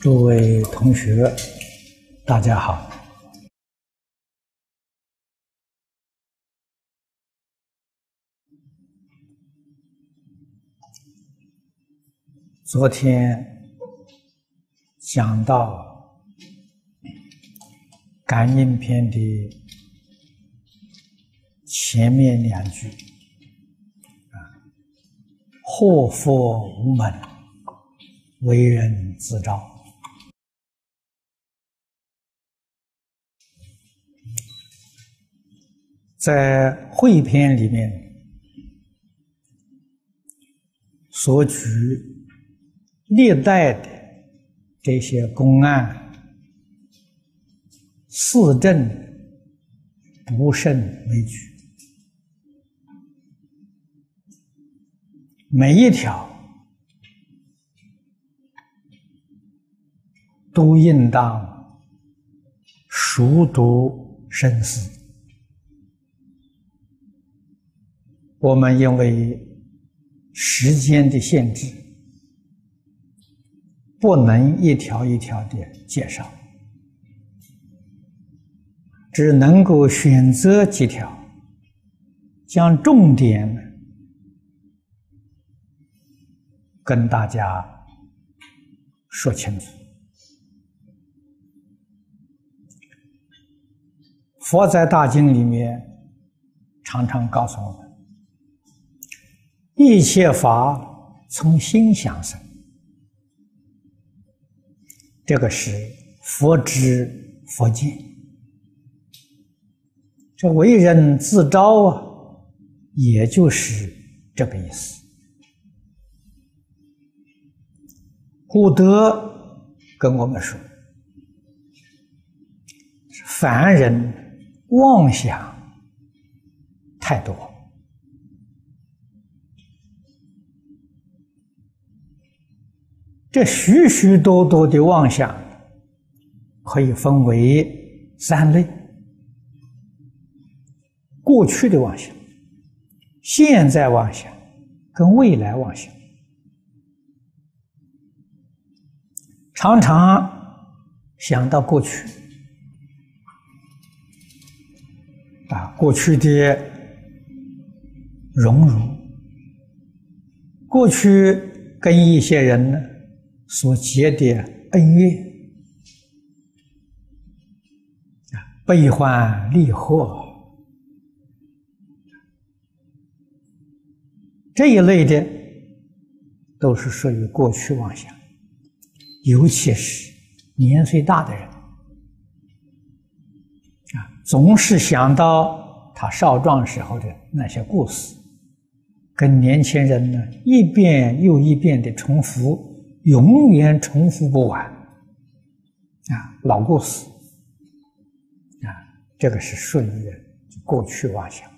诸位同学，大家好。昨天讲到感应篇的前面两句，啊，祸福无门，为人自招。在汇篇里面所举历代的这些公案，四证不胜枚举，每一条都应当熟读深思。我们因为时间的限制，不能一条一条的介绍，只能够选择几条，将重点跟大家说清楚。佛在大经里面常常告诉我们。一切法从心想生，这个是佛知佛见。这为人自招啊，也就是这个意思。古德跟我们说，凡人妄想太多。这许许多多的妄想，可以分为三类：过去的妄想、现在妄想跟未来妄想。常常想到过去，啊，过去的荣辱，过去跟一些人呢。所结的恩怨啊，悲欢离合这一类的，都是属于过去妄想，尤其是年岁大的人啊，总是想到他少壮时候的那些故事，跟年轻人呢一遍又一遍的重复。永远重复不完，啊，老故事，啊，这个是属于过去妄想。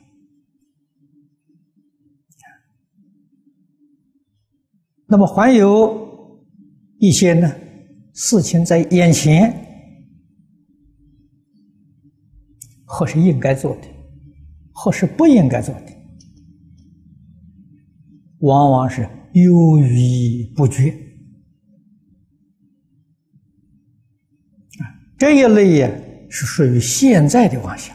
那么还有一些呢，事情在眼前，或是应该做的，或是不应该做的，往往是犹豫不决。这一类呀，是属于现在的妄想；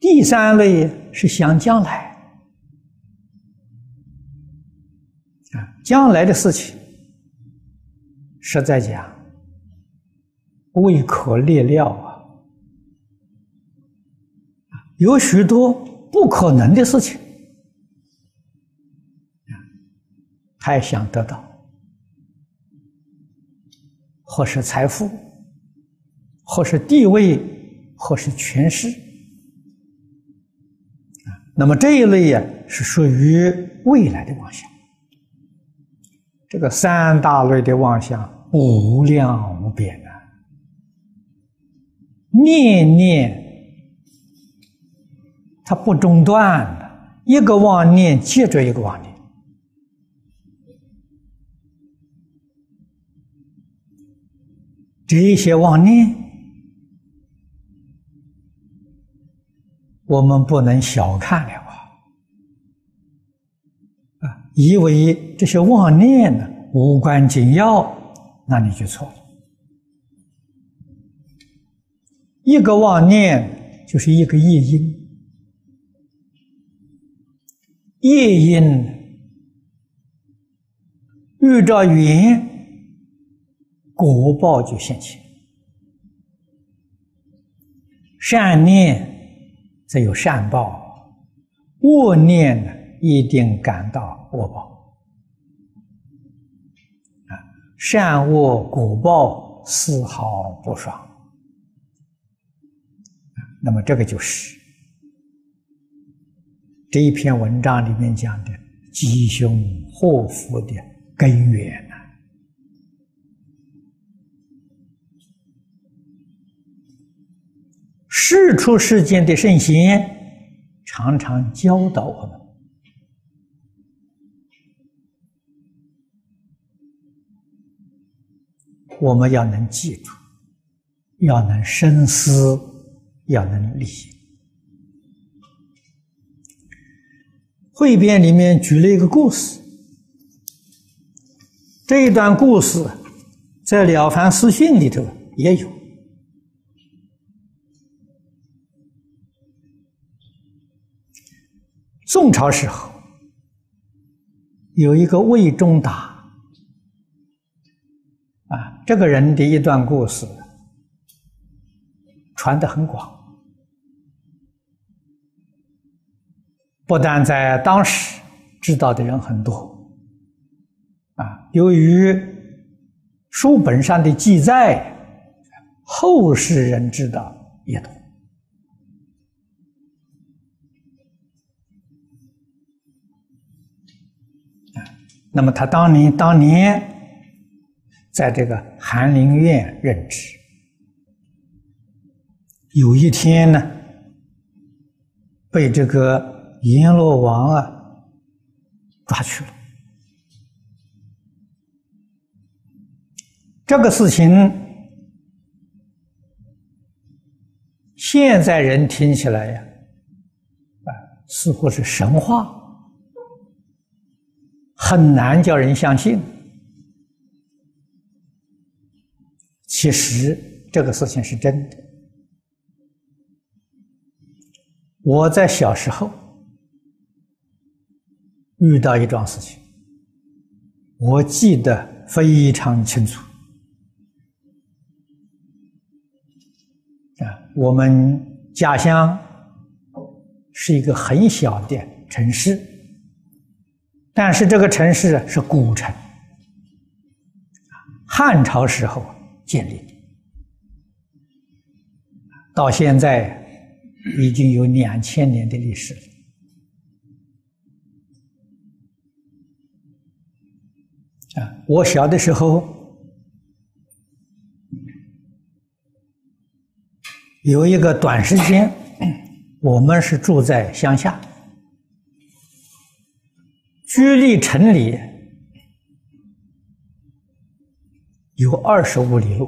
第三类是想将来啊，将来的事情，实在讲未可列料啊，有许多不可能的事情。还想得到，或是财富，或是地位，或是权势，那么这一类呀，是属于未来的妄想。这个三大类的妄想无量无边啊，念念它不中断的，一个妄念接着一个妄念。这些妄念，我们不能小看了啊！啊以为这些妄念呢无关紧要，那你就错了。一个妄念就是一个业因，业因遇着缘，果报就现前。善念则有善报，恶念呢一定感到恶报。啊，善恶果报丝毫不爽。那么这个就是这一篇文章里面讲的吉凶祸福的根源世出世间的圣贤常常教导我们，我们要能记住，要能深思。要能理解。汇编里面举了一个故事，这一段故事在《了凡四训》里头也有。宋朝时候，有一个魏忠达，啊，这个人的一段故事传得很广。不但在当时知道的人很多，啊，由于书本上的记载，后世人知道也多。那么他当年当年在这个翰林院任职，有一天呢，被这个。阎罗王啊，抓去了。这个事情，现在人听起来呀，啊，似乎是神话，很难叫人相信。其实这个事情是真的。我在小时候。遇到一桩事情，我记得非常清楚。啊，我们家乡是一个很小的城市，但是这个城市是古城，汉朝时候建立的，到现在已经有两千年的历史了。啊我小的时候，有一个短时间，我们是住在乡下，距离城里有二十五里路，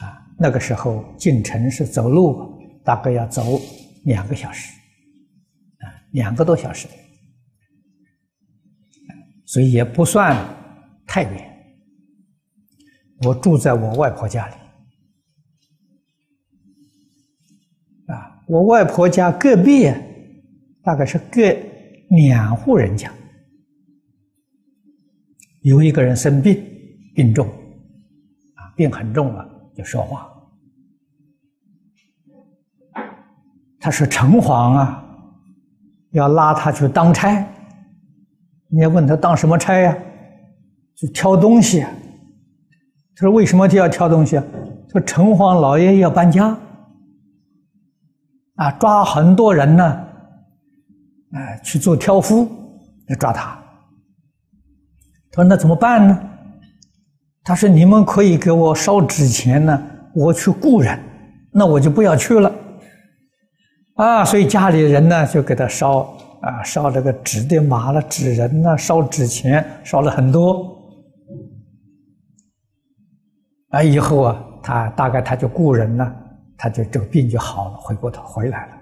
啊，那个时候进城是走路，大概要走两个小时，啊，两个多小时。所以也不算太远。我住在我外婆家里，啊，我外婆家隔壁大概是隔两户人家，有一个人生病，病重，啊，病很重了，就说话。他说：“城隍啊，要拉他去当差。”你要问他当什么差呀？就挑东西。他说：“为什么就要挑东西啊？”说：“城隍老爷要搬家，啊，抓很多人呢，哎，去做挑夫，来抓他。”他说：“那怎么办呢？”他说：“你们可以给我烧纸钱呢，我去雇人，那我就不要去了。”啊，所以家里人呢就给他烧。啊，烧这个纸的马了，纸人呢，烧纸钱，烧了很多。啊，以后啊，他大概他就雇人了，他就这个病就好了，回过头回来了。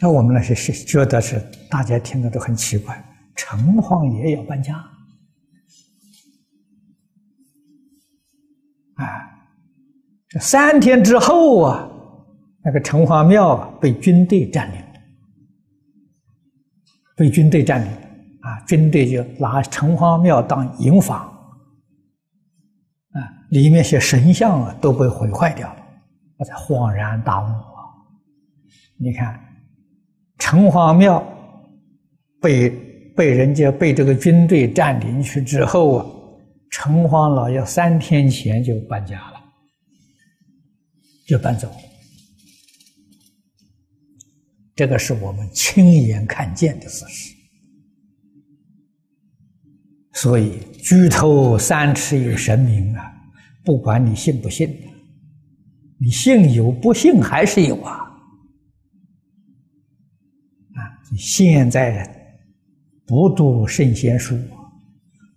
那我们那些是觉得是大家听的都很奇怪，城隍爷要搬家，啊，这三天之后啊，那个城隍庙被军队占领了，被军队占领，啊，军队就拿城隍庙当营房，啊，里面些神像啊都被毁坏掉了，我才恍然大悟啊，你看。城隍庙被被人家被这个军队占领去之后啊，城隍老爷三天前就搬家了，就搬走。这个是我们亲眼看见的事实。所以，举头三尺有神明啊，不管你信不信，你信有不信还是有啊。现在人不读圣贤书，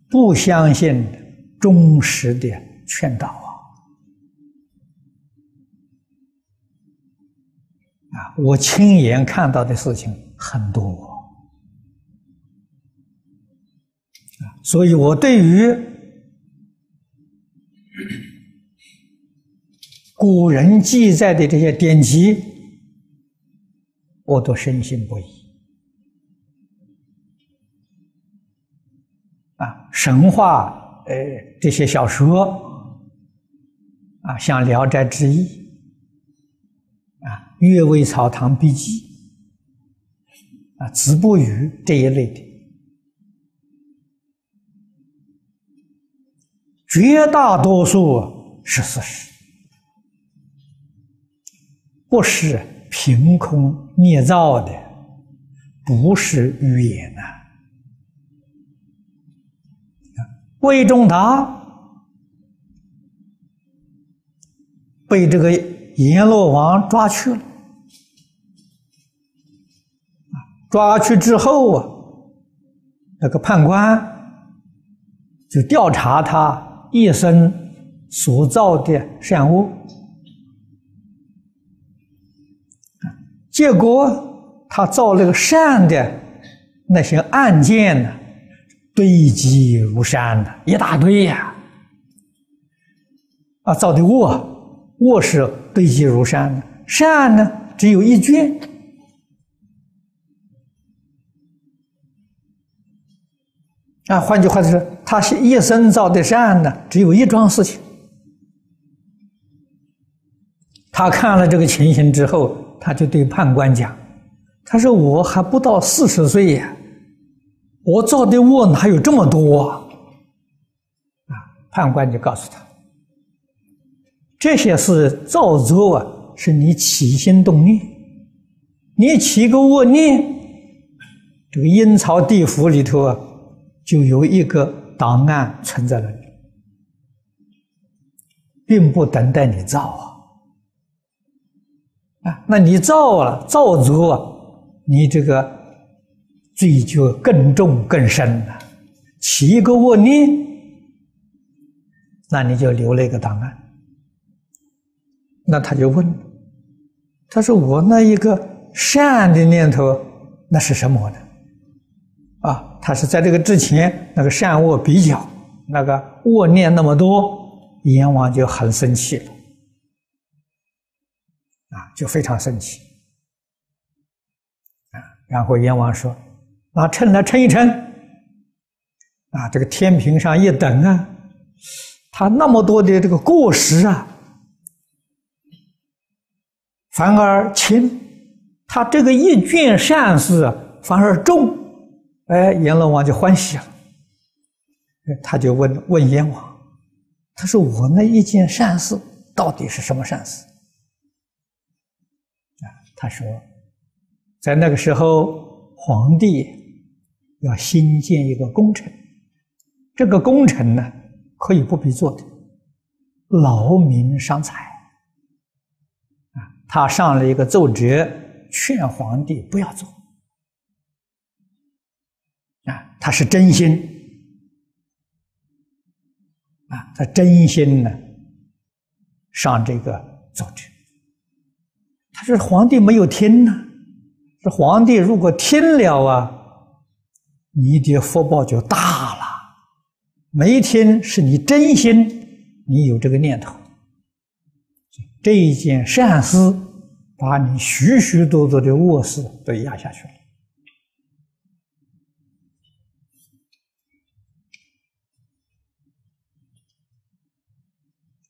不相信忠实的劝导啊！啊，我亲眼看到的事情很多啊，所以我对于古人记载的这些典籍，我都深信不疑。神话，呃，这些小说，啊，像《聊斋志异》，啊，《阅微草堂笔记》，啊，《子不语》这一类的，绝大多数是事实，不是凭空捏造的，不是语言的。魏忠达被这个阎罗王抓去了，抓去之后啊，那个判官就调查他一生所造的善恶，结果他造那个善的那些案件呢。堆积如山的一大堆呀！啊，造的卧卧是堆积如山的，善呢只有一卷。啊，换句话就是，他是一生造的善呢，只有一桩事情。他看了这个情形之后，他就对判官讲：“他说我还不到四十岁呀。”我造的恶哪有这么多啊？啊，判官就告诉他，这些是造作啊，是你起心动念，你起个恶念，这个阴曹地府里头啊，就有一个档案存在了，并不等待你造啊，啊，那你造了造作啊，你这个。罪就更重更深了，起一个恶念，那你就留了一个档案。那他就问，他说：“我那一个善的念头，那是什么呢？”啊，他是在这个之前那个善恶比较，那个恶念那么多，阎王就很生气了，啊，就非常生气，啊，然后阎王说。拿秤来称一称，啊，这个天平上一等啊，他那么多的这个过失啊，反而轻，他这个一卷善事反而重，哎，阎罗王就欢喜了，他就问问阎王，他说我那一件善事到底是什么善事？啊，他说，在那个时候，皇帝。要新建一个工程，这个工程呢可以不必做的，劳民伤财。啊！他上了一个奏折，劝皇帝不要做。啊！他是真心。啊，他真心呢上这个奏折，他说皇帝没有听呢，这皇帝如果听了啊，你的福报就大了。没天是你真心，你有这个念头，这一件善事，把你许许多多的恶事都压下去了。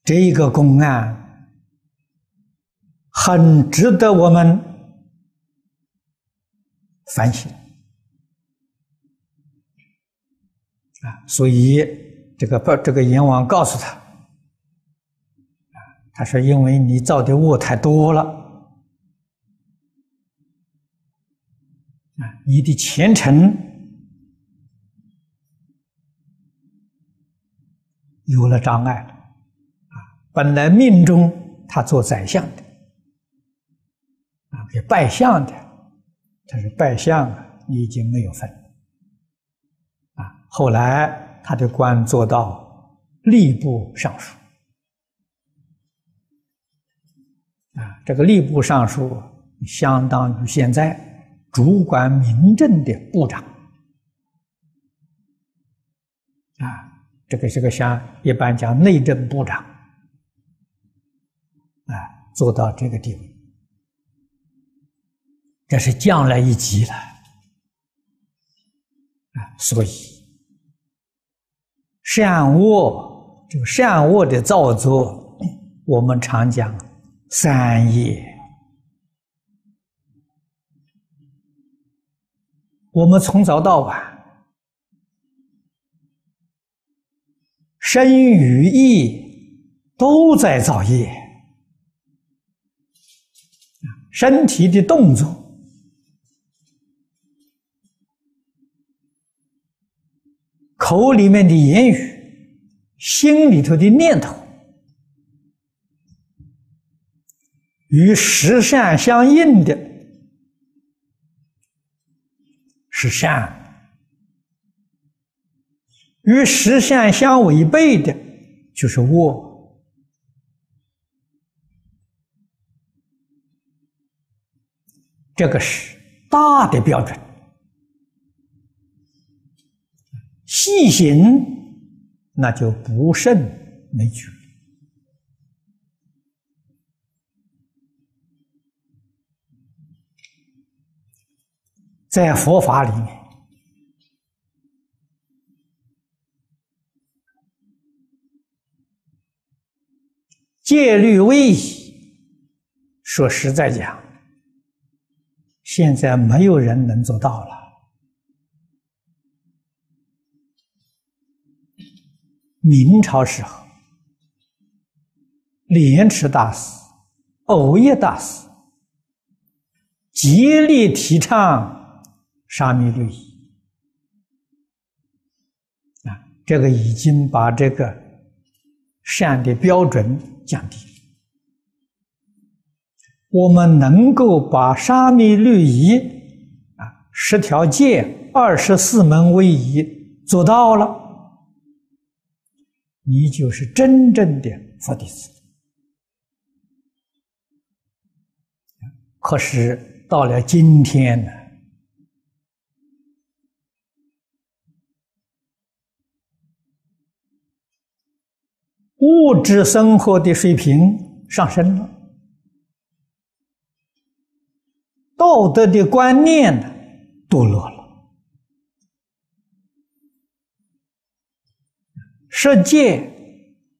这一个公案很值得我们反省啊！所以这个不，这个阎王告诉他，他说：“因为你造的恶太多了啊，你的前程有了障碍了，啊。”本来命中他做宰相的，啊，给拜相的，他是拜相啊，你已经没有份，后来他的官做到吏部尚书，啊，这个吏部尚书相当于现在主管民政的部长，啊，这个这个像一般讲内政部长啊。做到这个地位，这是降了一级了啊！所以善恶，这个善恶的造作，我们常讲三业。我们从早到晚，身与意都在造业。身体的动作，口里面的言语，心里头的念头，与实善相应的，是善；与实善相违背的，就是恶。这个是大的标准，细行那就不胜枚举。在佛法里面，戒律威仪，说实在讲。现在没有人能做到了。明朝时候，莲池大师、藕叶大师极力提倡沙弥律仪啊，这个已经把这个善的标准降低。我们能够把沙弥律仪啊十条戒、二十四门威仪做到了，你就是真正的佛弟子。可是到了今天呢，物质生活的水平上升了。道德的观念呢，堕落了，十戒、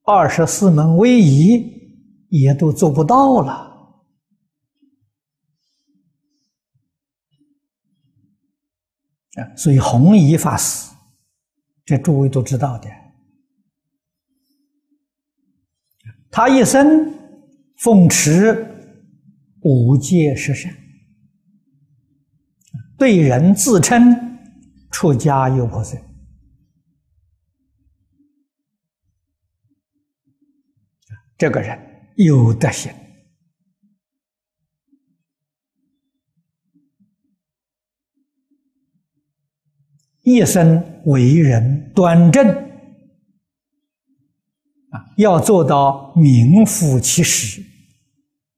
二十四门威仪也都做不到了啊！所以弘一法师，这诸位都知道的，他一生奉持五戒十善。对人自称出家又破碎，这个人有德行，一生为人端正，啊，要做到名副其实，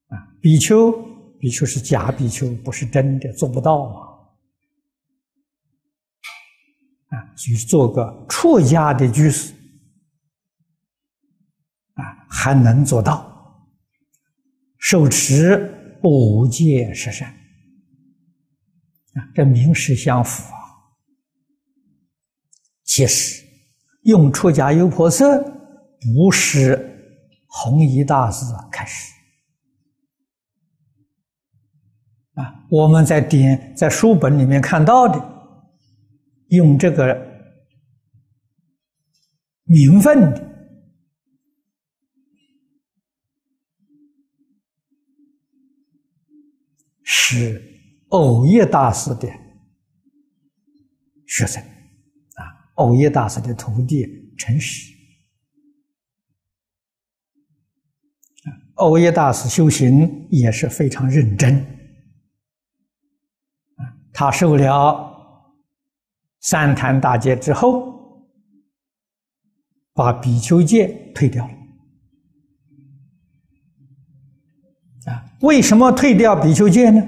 啊，比丘比丘是假比丘，不是真的，做不到嘛。啊，去做个出家的居士，还能做到受持五戒十善，啊，这名实相符啊。其实用出家优婆塞，不是弘一大师开始啊，我们在点在书本里面看到的。用这个名分的是偶叶大师的学生啊，偶叶大师的徒弟陈实啊，偶叶大师修行也是非常认真，他受了。三坛大戒之后，把比丘戒退掉了。啊，为什么退掉比丘戒呢？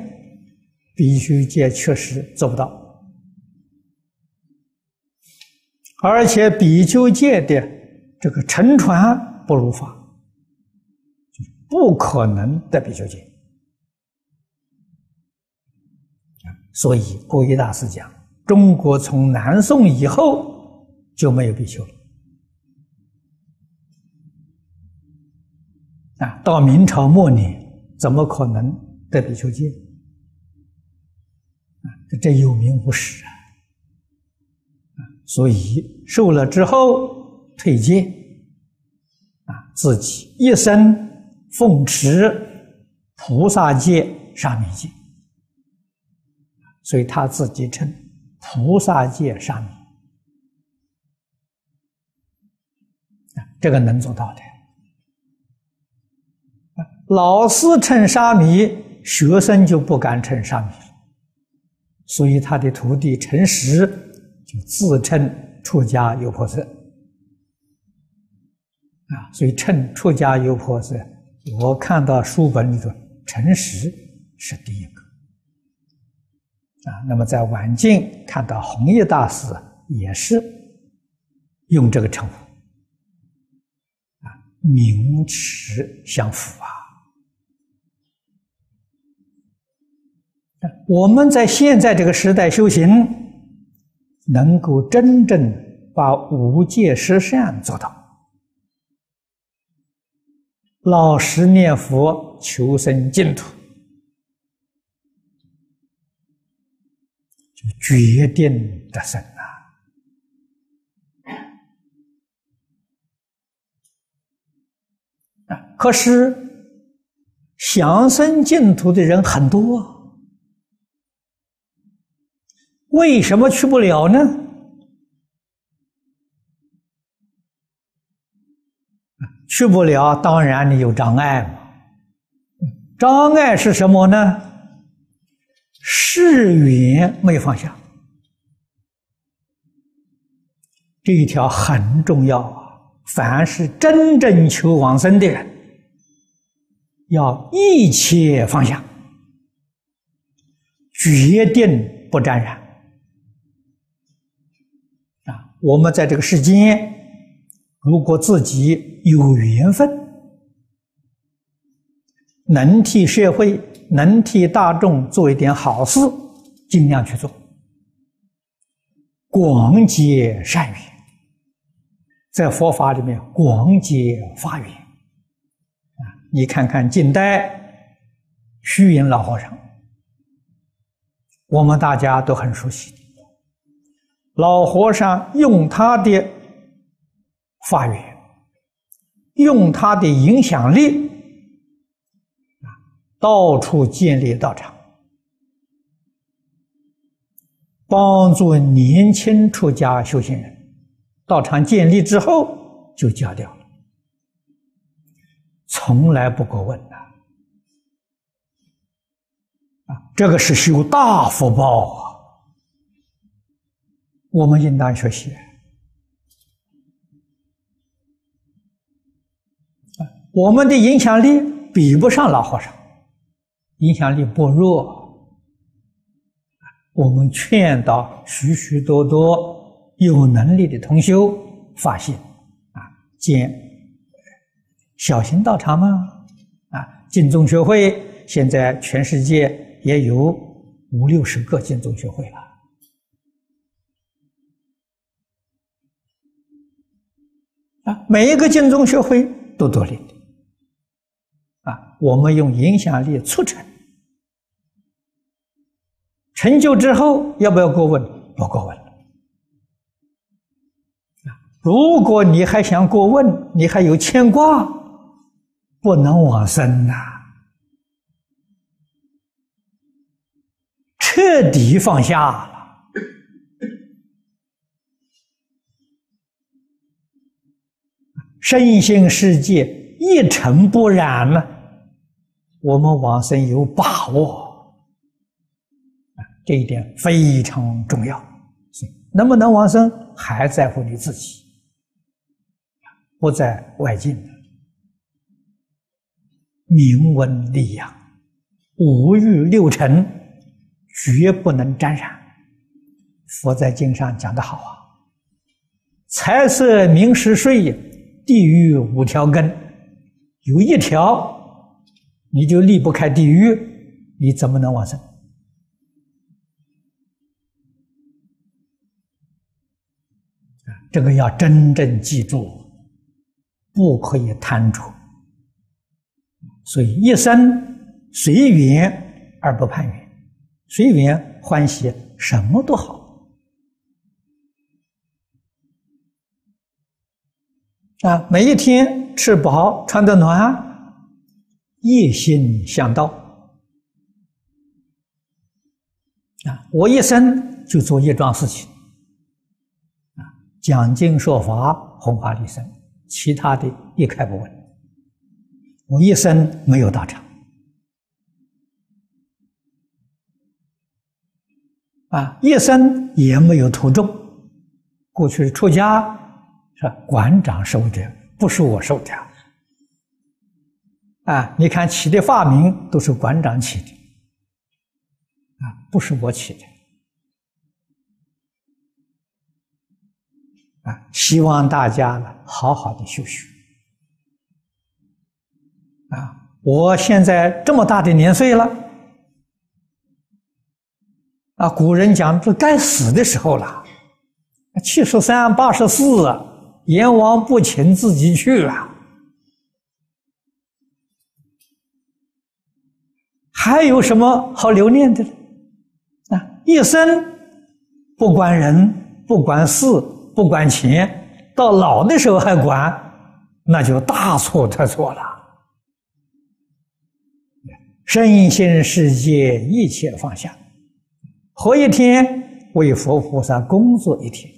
比丘戒确实做不到，而且比丘戒的这个乘船不如法，不可能得比丘戒。所以欧耶大师讲。中国从南宋以后就没有比丘了，啊，到明朝末年怎么可能得比丘戒？这有名无实啊！所以受了之后退戒，啊，自己一生奉持菩萨戒、沙弥戒，所以他自己称。菩萨戒、沙弥，这个能做到的。老师称沙弥，学生就不敢称沙弥，所以他的徒弟陈实就自称出家优婆塞。啊，所以称出家优婆塞，我看到书本里头，陈实是第一个。啊，那么在晚近看到弘一大师也是用这个称呼，啊，名实相符啊。我们在现在这个时代修行，能够真正把无戒十善做到，老实念佛，求生净土。就决定得生啊！可是想生净土的人很多，为什么去不了呢？去不了，当然你有障碍嘛。障碍是什么呢？誓愿没有放下，这一条很重要啊！凡是真正求往生的人，要一切放下，决定不沾染。我们在这个世间，如果自己有缘分，能替社会。能替大众做一点好事，尽量去做，广结善缘，在佛法里面广结法缘啊！你看看近代虚云老和尚，我们大家都很熟悉。老和尚用他的法缘，用他的影响力。到处建立道场，帮助年轻出家修行人。道场建立之后就交掉了，从来不过问的。啊，这个是修大福报啊！我们应当学习。我们的影响力比不上老和尚。影响力薄弱。我们劝导许许多多有能力的同修发心啊，建小型道场嘛，啊，净宗学会现在全世界也有五六十个净宗学会了，啊，每一个净宗学会都独立的，啊，我们用影响力促成。成就之后要不要过问？不过问。如果你还想过问，你还有牵挂，不能往生呐。彻底放下，身心世界一尘不染了，我们往生有把握。这一点非常重要，能不能往生还在乎你自己，不在外境。明文利养，五欲六尘绝不能沾染。佛在经上讲的好啊，财色名食睡，地狱五条根，有一条你就离不开地狱，你怎么能往生？这个要真正记住，不可以贪着。所以一生随缘而不攀缘，随缘欢喜，什么都好。啊，每一天吃饱穿得暖，一心向道。啊，我一生就做一桩事情。啊讲经说法，弘法利生，其他的一概不问。我一生没有道场，啊，一生也没有徒众。过去出家是馆长收的，不是我收的。啊，你看起的法名都是馆长起的，啊，不是我起的。啊，希望大家呢好好的修学。啊，我现在这么大的年岁了，啊，古人讲这该死的时候了，七十三、八十四，阎王不请自己去啊，还有什么好留念的呢？啊，一生不管人，不管事。不管钱，到老的时候还管，那就大错特错了。身心世界一切放下，活一天为佛菩萨工作一天。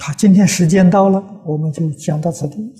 好，今天时间到了，我们就讲到此地。